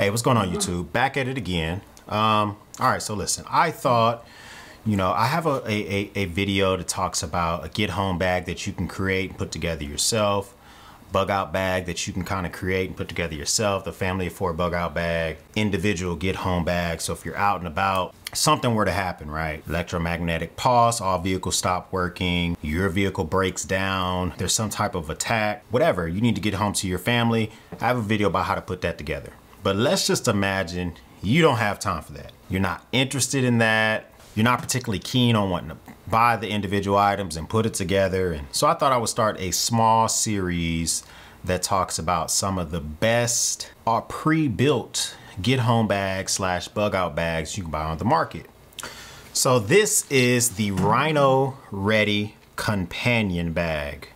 Hey, what's going on YouTube? Back at it again. Um, all right, so listen, I thought, you know, I have a, a, a video that talks about a get home bag that you can create and put together yourself, bug out bag that you can kind of create and put together yourself, the family of four bug out bag, individual get home bag. So if you're out and about, something were to happen, right? Electromagnetic pulse, all vehicles stop working, your vehicle breaks down, there's some type of attack, whatever, you need to get home to your family. I have a video about how to put that together. But let's just imagine you don't have time for that. You're not interested in that. You're not particularly keen on wanting to buy the individual items and put it together. And so I thought I would start a small series that talks about some of the best or pre-built get home bags slash bug out bags you can buy on the market. So this is the Rino Ready Companion Bag.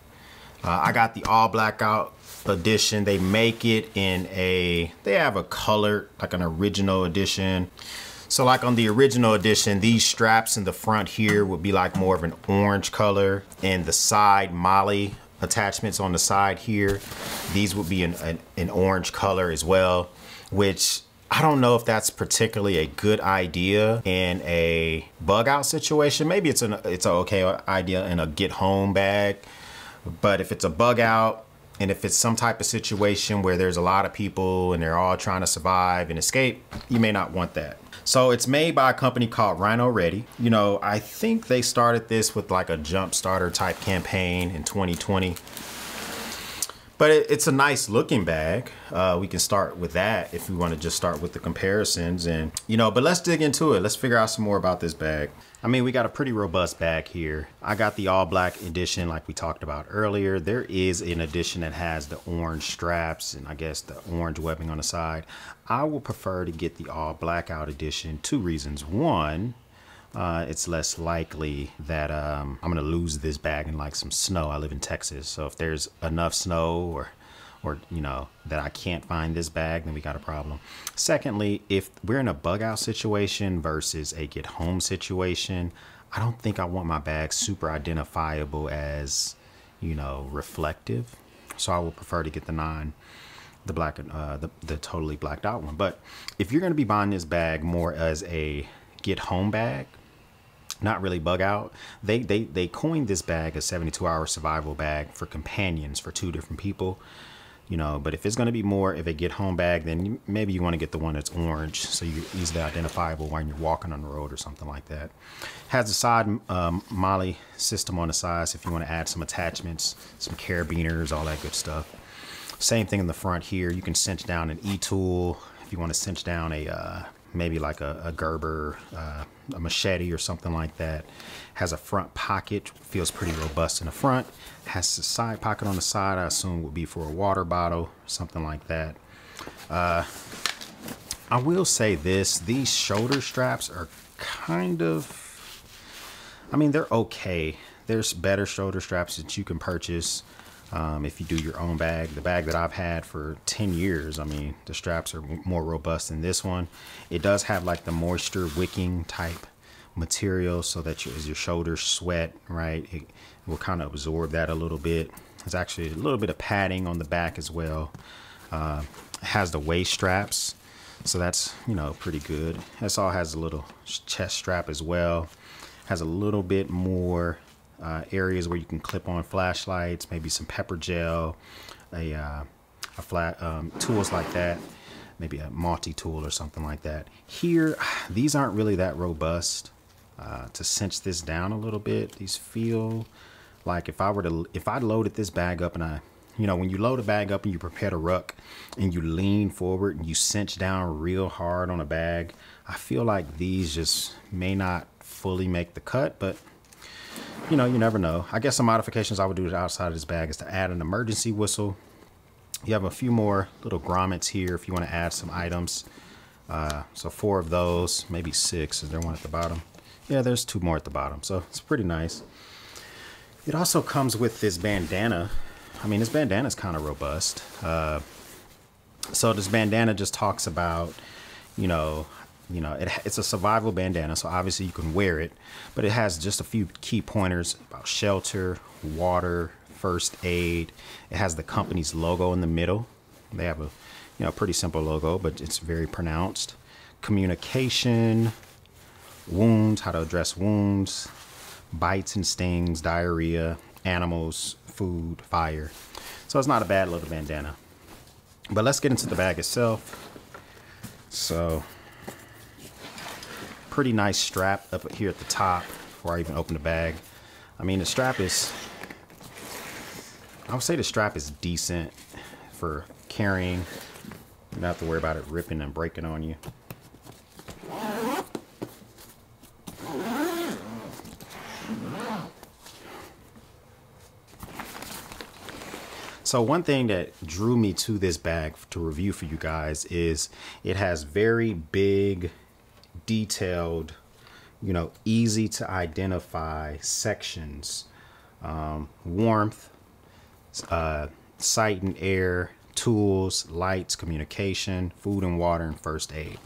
Uh, I got the all blackout edition. They make it in a, they have a colored, like an original edition. So like on the original edition, these straps in the front here would be like more of an orange color and the side molly attachments on the side here, these would be an, an, an orange color as well, which I don't know if that's particularly a good idea in a bug out situation. Maybe it's an it's an okay idea in a get home bag, but if it's a bug out and if it's some type of situation where there's a lot of people and they're all trying to survive and escape, you may not want that. So it's made by a company called Rino Ready. You know, I think they started this with like a jump starter type campaign in 2020. But it, it's a nice looking bag. Uh, we can start with that if we want to just start with the comparisons and, you know, but let's dig into it. Let's figure out some more about this bag. I mean, we got a pretty robust bag here. I got the all black edition like we talked about earlier. There is an edition that has the orange straps and I guess the orange webbing on the side. I will prefer to get the all blackout edition. Two reasons. One, uh, it's less likely that um, I'm gonna lose this bag in like some snow. I live in Texas, so if there's enough snow or or you know that I can't find this bag, then we got a problem. Secondly, if we're in a bug out situation versus a get home situation, I don't think I want my bag super identifiable as you know reflective. So I would prefer to get the nine, the black, uh, the the totally blacked out one. But if you're gonna be buying this bag more as a get home bag not really bug out. They they they coined this bag a 72 hour survival bag for companions for two different people. You know, but if it's going to be more if a get home bag, then you, maybe you want to get the one that's orange so you're easily identifiable when you're walking on the road or something like that. Has a side um, MOLLE system on the side so if you want to add some attachments, some carabiners, all that good stuff. Same thing in the front here. You can cinch down an e-tool if you want to cinch down a uh, maybe like a, a Gerber, uh, a machete or something like that. Has a front pocket, feels pretty robust in the front. Has a side pocket on the side, I assume would be for a water bottle, something like that. Uh, I will say this, these shoulder straps are kind of, I mean, they're okay. There's better shoulder straps that you can purchase um, if you do your own bag. The bag that I've had for 10 years, I mean, the straps are more robust than this one. It does have like the moisture wicking type material so that you, as your shoulders sweat, right, it will kind of absorb that a little bit. There's actually a little bit of padding on the back as well. Uh, has the waist straps, so that's, you know, pretty good. This all has a little chest strap as well. Has a little bit more uh, areas where you can clip on flashlights, maybe some pepper gel, a, uh, a flat um, tools like that, maybe a multi-tool or something like that. Here, these aren't really that robust. Uh, to cinch this down a little bit, these feel like if I were to, if I loaded this bag up and I, you know, when you load a bag up and you prepare to ruck and you lean forward and you cinch down real hard on a bag, I feel like these just may not fully make the cut, but you know, you never know. I guess some modifications I would do outside of this bag is to add an emergency whistle. You have a few more little grommets here if you want to add some items. Uh, so four of those, maybe six. Is there one at the bottom? Yeah, there's two more at the bottom. So it's pretty nice. It also comes with this bandana. I mean, this bandana is kind of robust. Uh, so this bandana just talks about, you know, you know, it, it's a survival bandana, so obviously you can wear it, but it has just a few key pointers about shelter, water, first aid. It has the company's logo in the middle. They have a you know, pretty simple logo, but it's very pronounced. Communication, wounds, how to address wounds, bites and stings, diarrhea, animals, food, fire. So it's not a bad little bandana. But let's get into the bag itself. So, pretty nice strap up here at the top before I even open the bag. I mean, the strap is, I would say the strap is decent for carrying. You don't have to worry about it ripping and breaking on you. So one thing that drew me to this bag to review for you guys is it has very big, detailed, you know, easy to identify sections. Um, warmth, uh, sight and air, tools, lights, communication, food and water, and first aid.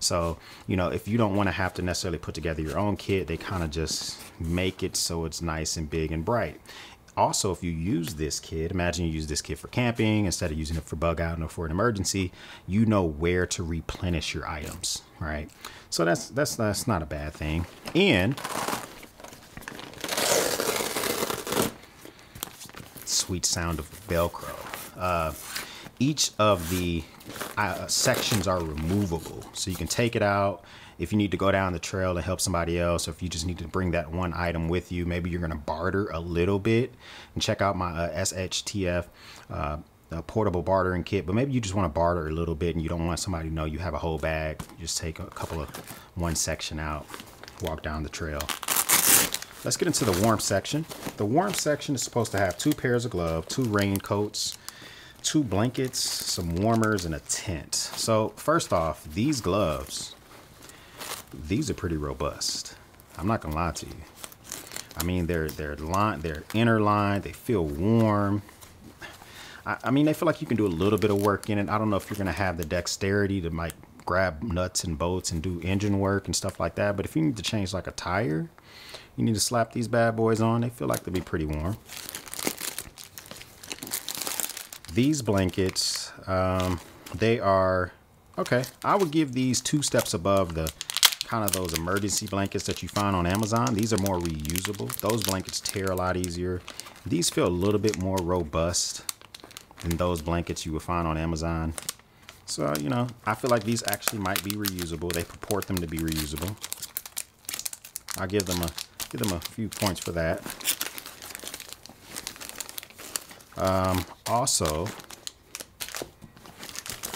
So, you know, if you don't want to have to necessarily put together your own kit, they kind of just make it so it's nice and big and bright also, if you use this kit, imagine you use this kit for camping instead of using it for bug out or for an emergency, you know where to replenish your items, right? So that's that's that's not a bad thing. And sweet sound of Velcro. Uh, each of the uh, sections are removable, so you can take it out if you need to go down the trail to help somebody else, or if you just need to bring that one item with you, maybe you're going to barter a little bit and check out my uh, SHTF uh, portable bartering kit. But maybe you just want to barter a little bit and you don't want somebody to know you have a whole bag. Just take a couple of one section out, walk down the trail. Let's get into the warm section. The warm section is supposed to have two pairs of gloves, two raincoats, two blankets, some warmers, and a tent. So first off, these gloves these are pretty robust. I'm not gonna lie to you. I mean, they're they're line, they're inner line. They feel warm. I, I, mean, they feel like you can do a little bit of work in it. I don't know if you're gonna have the dexterity to like grab nuts and bolts and do engine work and stuff like that. But if you need to change like a tire, you need to slap these bad boys on. They feel like they'll be pretty warm. These blankets, um, they are okay. I would give these two steps above the kind of those emergency blankets that you find on Amazon. These are more reusable. Those blankets tear a lot easier. These feel a little bit more robust than those blankets you would find on Amazon. So, you know, I feel like these actually might be reusable. They purport them to be reusable. I'll give them a give them a few points for that. Um, also,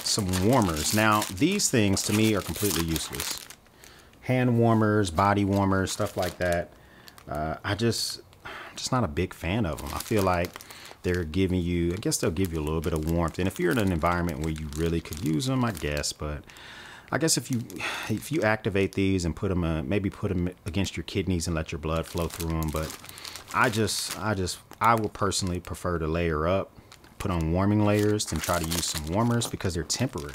some warmers. Now, these things to me are completely useless hand warmers, body warmers, stuff like that. Uh, I just, I'm just not a big fan of them. I feel like they're giving you, I guess they'll give you a little bit of warmth. And if you're in an environment where you really could use them, I guess, but I guess if you if you activate these and put them uh, maybe put them against your kidneys and let your blood flow through them, but I just I just I would personally prefer to layer up, put on warming layers and try to use some warmers because they're temporary.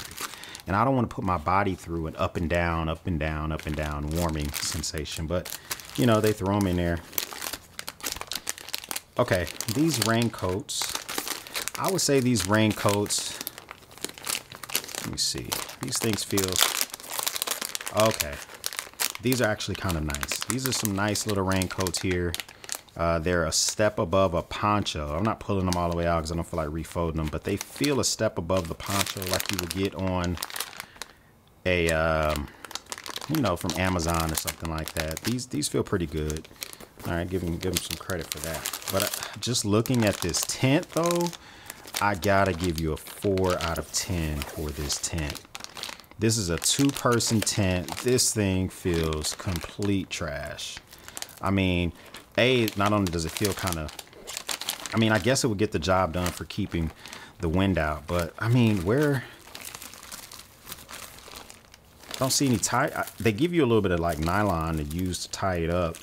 And I don't want to put my body through an up and down, up and down, up and down warming sensation. But, you know, they throw them in there. Okay, these raincoats. I would say these raincoats. Let me see. These things feel. Okay. These are actually kind of nice. These are some nice little raincoats here. Uh, they're a step above a poncho. I'm not pulling them all the way out because I don't feel like refolding them, but they feel a step above the poncho like you would get on a, um, you know, from Amazon or something like that. These these feel pretty good. All right, give them, give them some credit for that. But uh, just looking at this tent though, I gotta give you a four out of 10 for this tent. This is a two person tent. This thing feels complete trash. I mean, a, not only does it feel kind of, I mean, I guess it would get the job done for keeping the wind out, but I mean, where, don't see any tie, they give you a little bit of like nylon to use to tie it up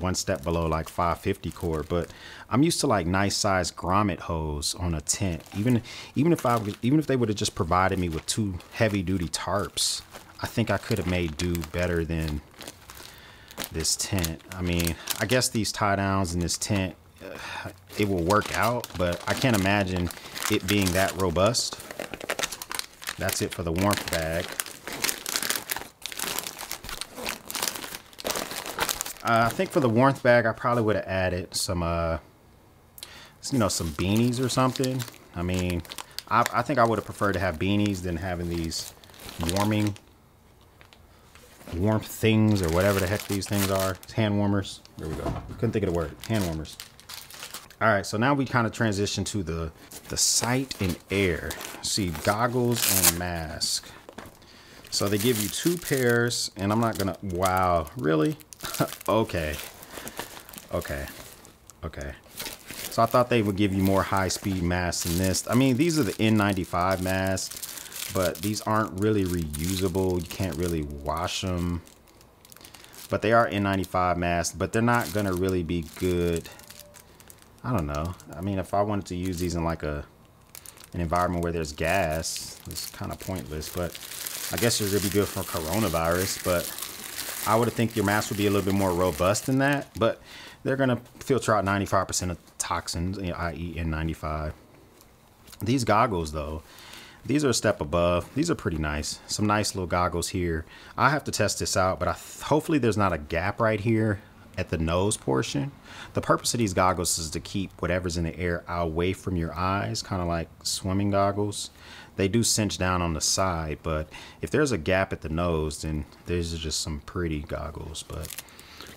one step below like 550 cord but i'm used to like nice size grommet hose on a tent. Even even if i even if they would have just provided me with two heavy duty tarps i think i could have made do better than this tent. I mean, I guess these tie downs in this tent, uh, it will work out, but I can't imagine it being that robust. that's it for the warmth bag. Uh, I think for the warmth bag, I probably would have added some, uh, you know, some beanies or something. I mean, I, I think I would have preferred to have beanies than having these warming warmth things or whatever the heck these things are. It's hand warmers. There we go. Couldn't think of the word. Hand warmers. All right, so now we kind of transition to the the sight and air. See, goggles and mask. So they give you two pairs, and I'm not gonna. Wow, really? okay, okay, okay. So I thought they would give you more high-speed masks than this. I mean, these are the N95 masks, but these aren't really reusable. You can't really wash them. But they are N95 masks, but they're not gonna really be good I don't know. I mean, if I wanted to use these in like a an environment where there's gas, it's kind of pointless. But I guess they're gonna be good for coronavirus. But I would think your mask would be a little bit more robust than that. But they're gonna filter out 95% of toxins, i.e., N95. These goggles, though, these are a step above. These are pretty nice. Some nice little goggles here. I have to test this out, but I hopefully there's not a gap right here at the nose portion. The purpose of these goggles is to keep whatever's in the air away from your eyes, kind of like swimming goggles. They do cinch down on the side, but if there's a gap at the nose, then these are just some pretty goggles, but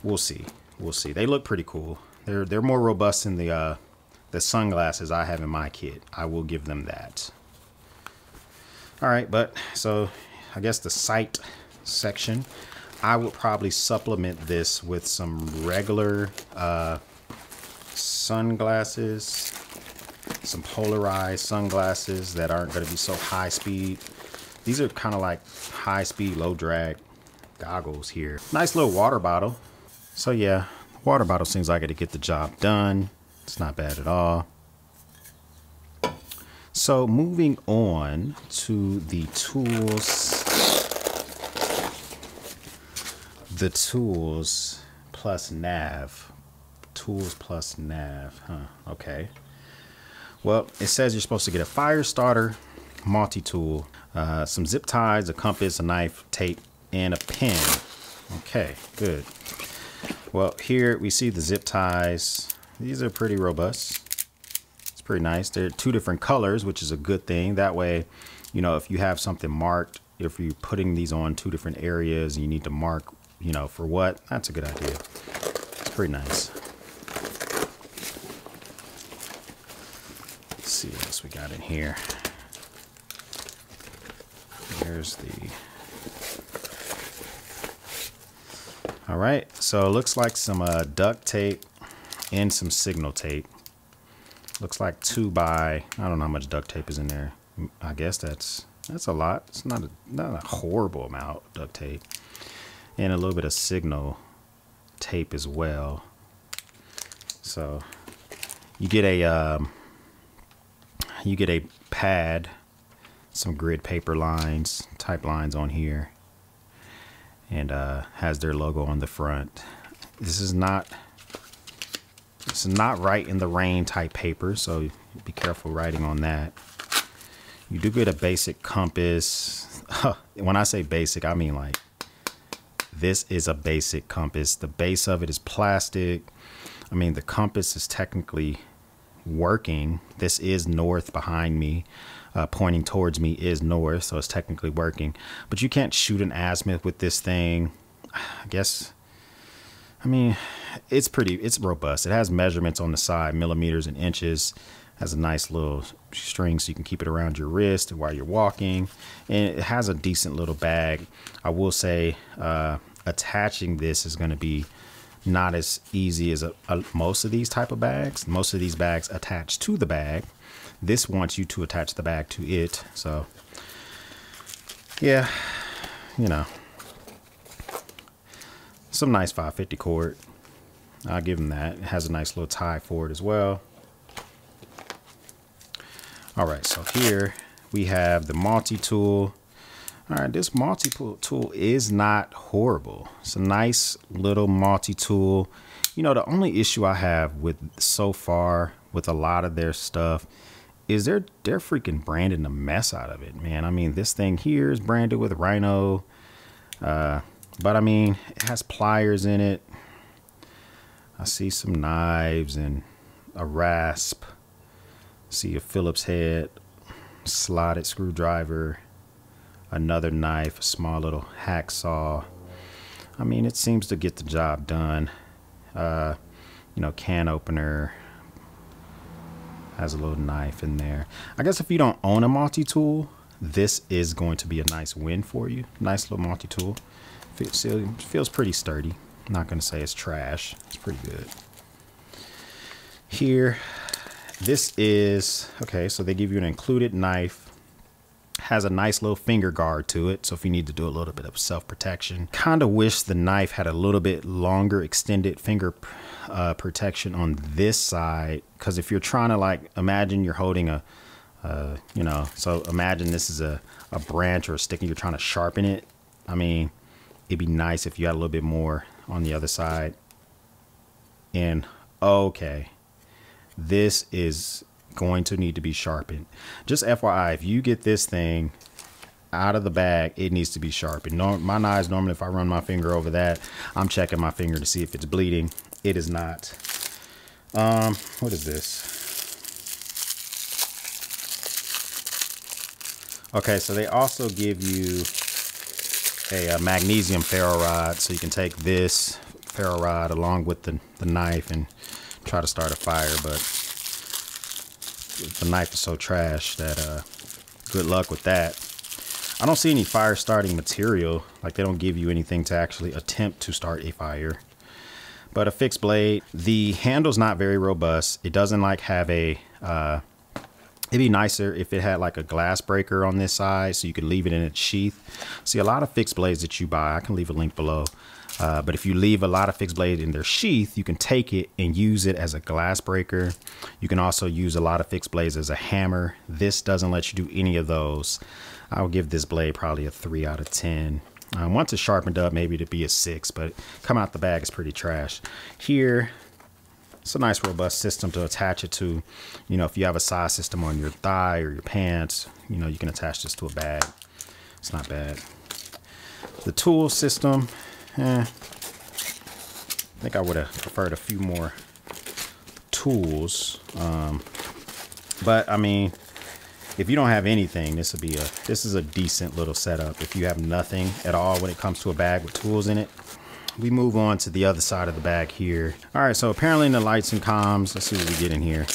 we'll see. We'll see. They look pretty cool. They're they're more robust than the uh, the sunglasses I have in my kit. I will give them that. All right, but so I guess the sight section. I would probably supplement this with some regular uh, sunglasses, some polarized sunglasses that aren't going to be so high speed. These are kind of like high speed, low drag goggles here. Nice little water bottle. So yeah, water bottle seems like it'll get the job done. It's not bad at all. So moving on to the tools the tools plus nav. Tools plus nav. Huh. Okay. Well, it says you're supposed to get a fire starter, multi-tool, uh, some zip ties, a compass, a knife, tape, and a pen. Okay, good. Well, here we see the zip ties. These are pretty robust. Pretty nice. They're two different colors, which is a good thing. That way, you know, if you have something marked, if you're putting these on two different areas and you need to mark you know, for what, that's a good idea. It's pretty nice. Let's see what else we got in here. There's the... All right, so it looks like some uh, duct tape and some signal tape. Looks like two by, I don't know how much duct tape is in there. I guess that's that's a lot. It's not a, not a horrible amount of duct tape and a little bit of signal tape as well. So you get a um, you get a pad, some grid paper lines, type lines on here, and uh, has their logo on the front. This is not not right in the rain type paper, so be careful writing on that. You do get a basic compass. when I say basic, I mean like this is a basic compass. The base of it is plastic. I mean, the compass is technically working. This is north behind me. Uh, pointing towards me is north, so it's technically working. But you can't shoot an azimuth with this thing. I guess, I mean, it's pretty, it's robust. It has measurements on the side, millimeters and inches. Has a nice little string so you can keep it around your wrist while you're walking. And it has a decent little bag. I will say, uh, attaching this is going to be not as easy as a, a, most of these type of bags. Most of these bags attach to the bag. This wants you to attach the bag to it. So yeah, you know, some nice 550 cord. I'll give them that. It has a nice little tie for it as well. All right, so here we have the multi-tool. All right, this multi-tool is not horrible. It's a nice little multi-tool. You know, the only issue I have with so far with a lot of their stuff is they're they're freaking branding the mess out of it, man. I mean, this thing here is branded with Rino, uh, but I mean, it has pliers in it. I see some knives and a rasp. See a Phillips head, slotted screwdriver, another knife, a small little hacksaw. I mean, it seems to get the job done. Uh, you know, can opener, has a little knife in there. I guess if you don't own a multi-tool, this is going to be a nice win for you. Nice little multi-tool. Feels, feels pretty sturdy. I'm not going to say it's trash. It's pretty good. Here, this is, okay, so they give you an included knife. Has a nice little finger guard to it. So if you need to do a little bit of self-protection. Kind of wish the knife had a little bit longer extended finger uh, protection on this side because if you're trying to like imagine you're holding a uh, you know so imagine this is a, a branch or a stick and you're trying to sharpen it I mean it'd be nice if you had a little bit more on the other side and okay this is going to need to be sharpened just FYI if you get this thing out of the bag, it needs to be sharpened. No, my knives, normally if I run my finger over that, I'm checking my finger to see if it's bleeding. It is not. Um, what is this? Okay, so they also give you a, a, magnesium ferro rod, so you can take this ferro rod along with the, the knife and try to start a fire, but the knife is so trash that uh, good luck with that. I don't see any fire starting material, like they don't give you anything to actually attempt to start a fire but a fixed blade. The handle's not very robust. It doesn't like have a, uh, it'd be nicer if it had like a glass breaker on this side so you could leave it in its sheath. See a lot of fixed blades that you buy, I can leave a link below. Uh, but if you leave a lot of fixed blade in their sheath, you can take it and use it as a glass breaker. You can also use a lot of fixed blades as a hammer. This doesn't let you do any of those. I'll give this blade probably a three out of 10. Um, once it's sharpened up, maybe to be a six, but come out the bag is pretty trash. Here, it's a nice robust system to attach it to. You know, if you have a size system on your thigh or your pants, you know, you can attach this to a bag. It's not bad. The tool system, eh, I think I would have preferred a few more tools. Um, but I mean, if you don't have anything, this would be a this is a decent little setup. If you have nothing at all when it comes to a bag with tools in it, we move on to the other side of the bag here. All right, so apparently in the lights and comms, let's see what we get in here.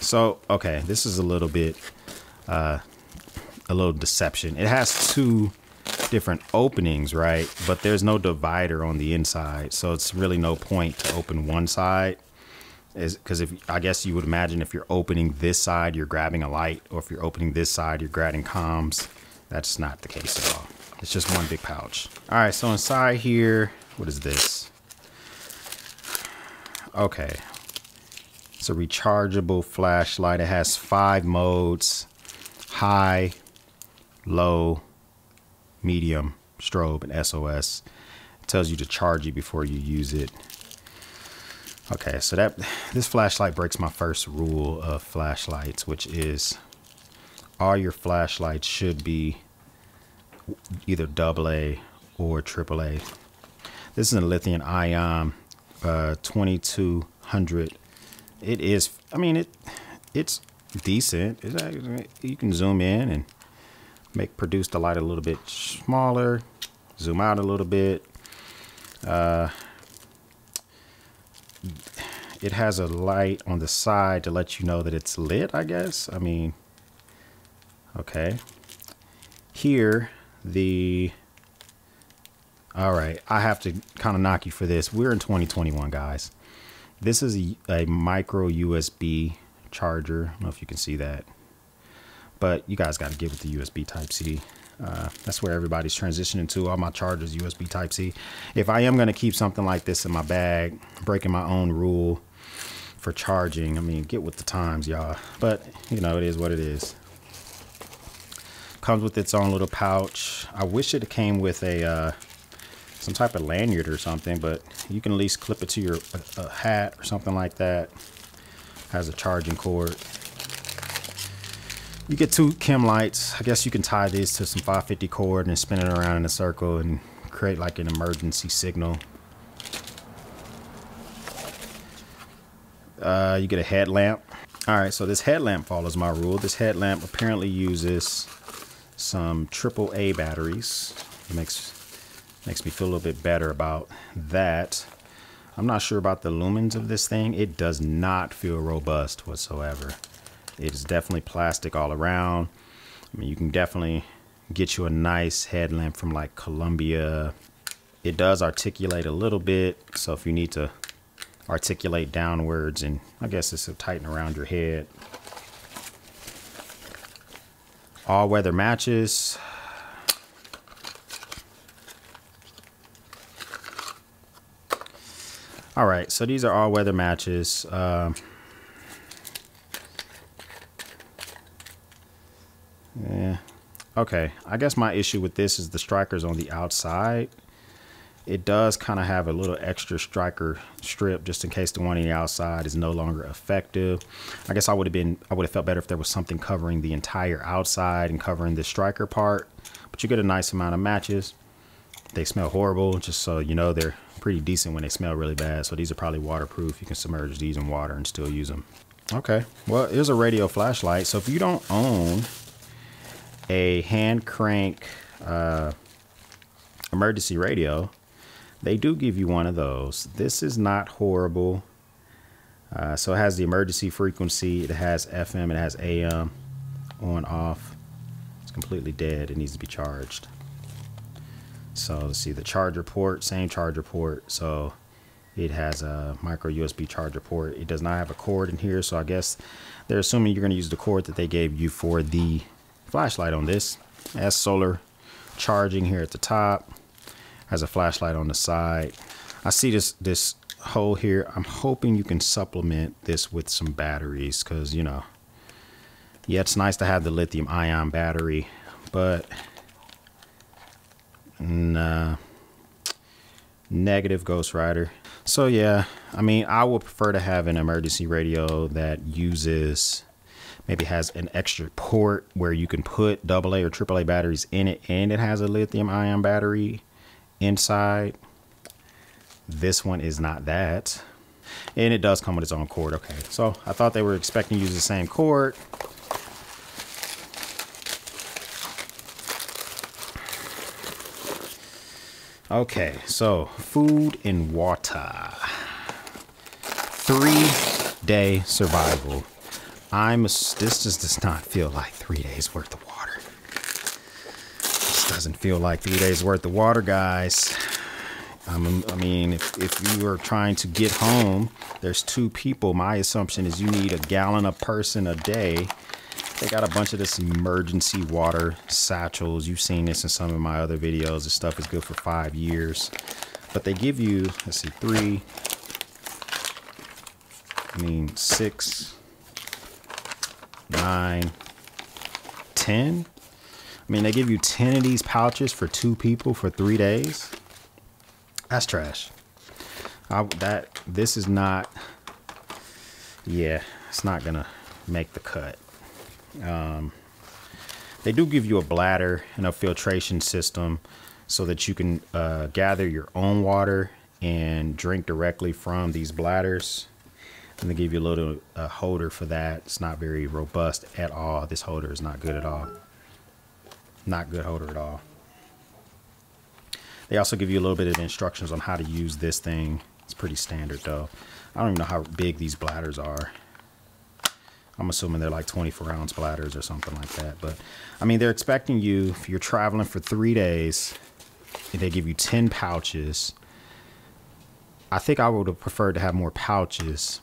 So, okay, this is a little bit, uh, a little deception. It has two different openings, right? But there's no divider on the inside. So it's really no point to open one side is because if I guess you would imagine if you're opening this side, you're grabbing a light, or if you're opening this side, you're grabbing comms. That's not the case at all. It's just one big pouch. All right, so inside here, what is this? Okay, it's a rechargeable flashlight. It has five modes, high, low, medium, strobe, and SOS. It tells you to charge it before you use it. Okay, so that this flashlight breaks my first rule of flashlights, which is all your flashlights should be either double A or triple A. This is a lithium ion uh, 2200. It is, I mean, it it's decent. It's, you can zoom in and make produce the light a little bit smaller, zoom out a little bit. Uh, it has a light on the side to let you know that it's lit, I guess. I mean, okay. Here, the, all right, I have to kind of knock you for this. We're in 2021, guys. This is a, a micro USB charger. I don't know if you can see that. But you guys got to give it the USB Type-C. Uh, that's where everybody's transitioning to. All my chargers USB Type C. If I am going to keep something like this in my bag, breaking my own rule for charging, I mean, get with the times, y'all. But, you know, it is what it is. Comes with its own little pouch. I wish it came with a uh, some type of lanyard or something, but you can at least clip it to your hat or something like that. Has a charging cord. You get two chem lights. I guess you can tie these to some 550 cord and spin it around in a circle and create like an emergency signal. Uh, you get a headlamp. All right, so this headlamp follows my rule. This headlamp apparently uses some AAA batteries. It makes makes me feel a little bit better about that. I'm not sure about the lumens of this thing. It does not feel robust whatsoever. It is definitely plastic all around. I mean, you can definitely get you a nice headlamp from like Columbia. It does articulate a little bit. So if you need to articulate downwards and I guess it's to tighten around your head. All weather matches. All right, so these are all weather matches. Um, yeah. Okay, I guess my issue with this is the strikers on the outside. It does kind of have a little extra striker strip just in case the one on the outside is no longer effective. I guess I would have been I would have felt better if there was something covering the entire outside and covering the striker part. But you get a nice amount of matches. They smell horrible, just so you know they're pretty decent when they smell really bad. So these are probably waterproof. You can submerge these in water and still use them. Okay, well, here's a radio flashlight. So if you don't own a hand crank uh, emergency radio, they do give you one of those. This is not horrible. Uh, so it has the emergency frequency. It has FM. It has AM on off. It's completely dead. It needs to be charged. So let's see the charger port, same charger port. So it has a micro USB charger port. It does not have a cord in here. So I guess they're assuming you're going to use the cord that they gave you for the flashlight on this. It has solar charging here at the top. Has a flashlight on the side. I see this this hole here. I'm hoping you can supplement this with some batteries because you know, yeah, it's nice to have the lithium ion battery, but Nah. Negative Ghost Rider. So yeah, I mean, I would prefer to have an emergency radio that uses maybe has an extra port where you can put AA or AAA batteries in it and it has a lithium ion battery inside. This one is not that. And it does come with its own cord. Okay, so I thought they were expecting to use the same cord. Okay, so food and water. Three day survival. I'm this just does not feel like three days worth of doesn't feel like three days worth of water, guys. Um, I mean, if, if you are trying to get home, there's two people. My assumption is you need a gallon a person a day they got a bunch of this emergency water satchels. You've seen this in some of my other videos. This stuff is good for five years. But they give you, let's see, three, I mean, six, nine, ten. I mean, they give you 10 of these pouches for two people for three days. That's trash. I, that This is not, yeah, it's not going to make the cut. Um, they do give you a bladder and a filtration system so that you can uh, gather your own water and drink directly from these bladders. And they give you a little uh, holder for that. It's not very robust at all. This holder is not good at all. Not good holder at all. They also give you a little bit of instructions on how to use this thing. It's pretty standard though. I don't even know how big these bladders are. I'm assuming they're like 24 ounce bladders or something like that. But I mean, they're expecting you, if you're traveling for three days, and they give you 10 pouches. I think I would have preferred to have more pouches.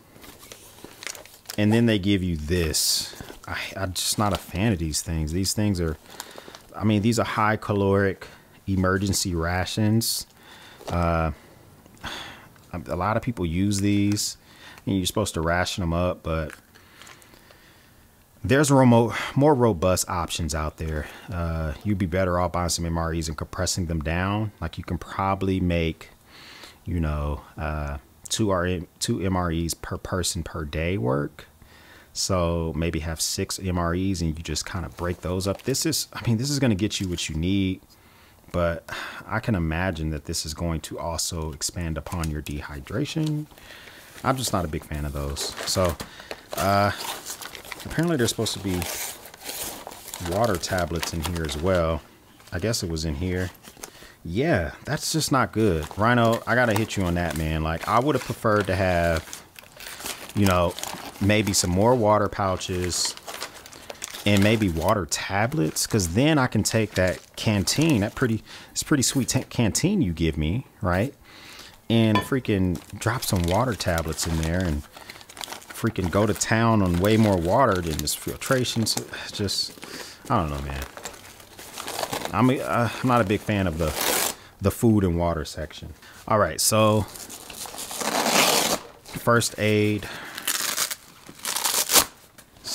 And then they give you this. I, I'm just not a fan of these things. These things are, I mean, these are high caloric emergency rations. Uh, a lot of people use these and you're supposed to ration them up, but there's remote, more robust options out there. Uh, you'd be better off buying some MREs and compressing them down. Like you can probably make, you know, uh, two RM, two MREs per person per day work. So maybe have six MREs and you just kind of break those up. This is, I mean, this is going to get you what you need, but I can imagine that this is going to also expand upon your dehydration. I'm just not a big fan of those. So, uh, apparently there's supposed to be water tablets in here as well. I guess it was in here. Yeah, that's just not good. Rino, I gotta hit you on that, man. Like, I would have preferred to have, you know, maybe some more water pouches and maybe water tablets because then I can take that canteen, that pretty, it's pretty sweet canteen you give me, right? And freaking drop some water tablets in there and freaking go to town on way more water than this filtration. So just, I don't know, man. I'm, uh, I'm not a big fan of the, the food and water section. All right, so first aid,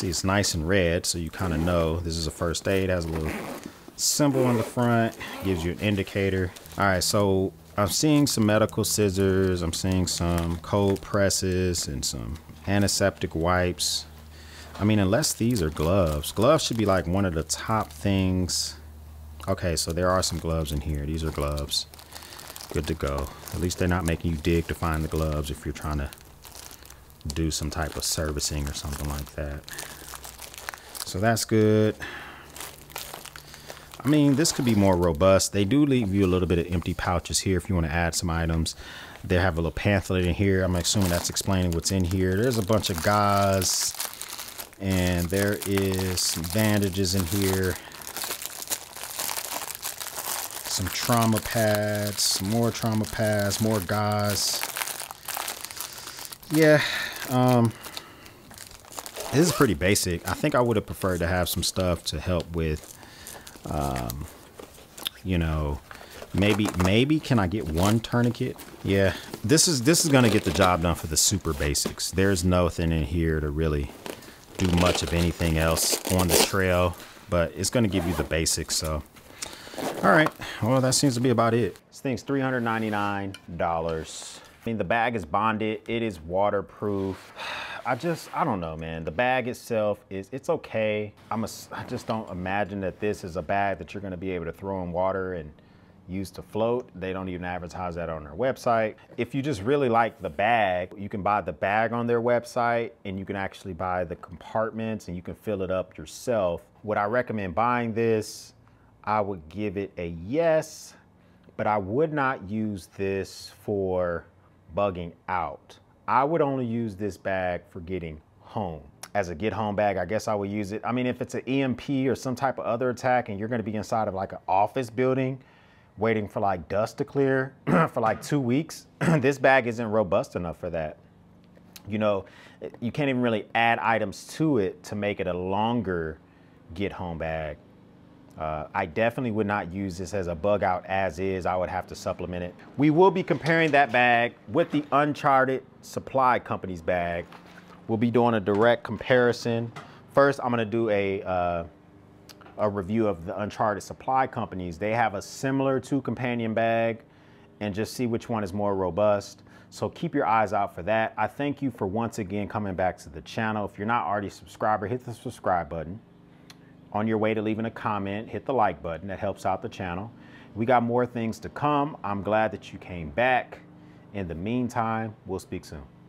See, it's nice and red, so you kind of know this is a first aid. Has a little symbol on the front, gives you an indicator. All right, so I'm seeing some medical scissors. I'm seeing some cold presses and some antiseptic wipes. I mean, unless these are gloves. Gloves should be like one of the top things. Okay, so there are some gloves in here. These are gloves. Good to go. At least they're not making you dig to find the gloves if you're trying to do some type of servicing or something like that. So that's good. I mean, this could be more robust. They do leave you a little bit of empty pouches here if you want to add some items. They have a little pamphlet in here. I'm assuming that's explaining what's in here. There's a bunch of gauze and there is some bandages in here. Some trauma pads, more trauma pads, more gauze. Yeah, um, this is pretty basic. I think I would have preferred to have some stuff to help with, um, you know, maybe, maybe can I get one tourniquet? Yeah, this is, this is going to get the job done for the super basics. There's nothing in here to really do much of anything else on the trail, but it's going to give you the basics. So, all right, well, that seems to be about it. This thing's $399. I mean, the bag is bonded, it is waterproof. I just, I don't know, man. The bag itself is, it's okay. I'm a, I just don't imagine that this is a bag that you're gonna be able to throw in water and use to float. They don't even advertise that on their website. If you just really like the bag, you can buy the bag on their website and you can actually buy the compartments and you can fill it up yourself. Would I recommend buying this? I would give it a yes, but I would not use this for bugging out. I would only use this bag for getting home. As a get home bag, I guess I would use it. I mean, if it's an EMP or some type of other attack and you're gonna be inside of like an office building, waiting for like dust to clear for like two weeks, this bag isn't robust enough for that. You know, you can't even really add items to it to make it a longer get home bag. Uh, I definitely would not use this as a bug out as is. I would have to supplement it. We will be comparing that bag with the Uncharted Supply Company's bag. We'll be doing a direct comparison. First, I'm gonna do a, uh, a review of the Uncharted Supply Companies. They have a similar two companion bag and just see which one is more robust. So keep your eyes out for that. I thank you for once again coming back to the channel. If you're not already a subscriber, hit the subscribe button on your way to leaving a comment, hit the like button. That helps out the channel. We got more things to come. I'm glad that you came back. In the meantime, we'll speak soon.